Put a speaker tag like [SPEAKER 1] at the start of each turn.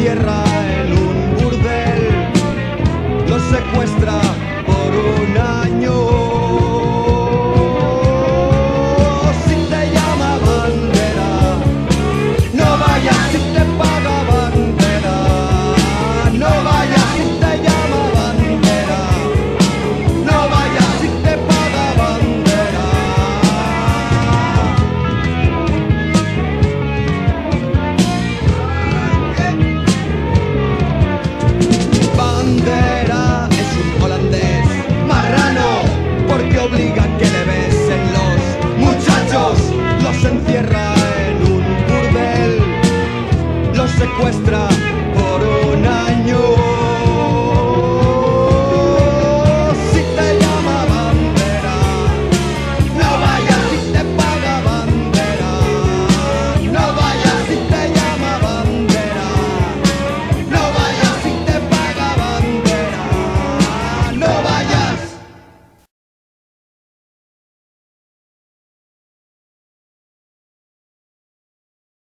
[SPEAKER 1] tierra.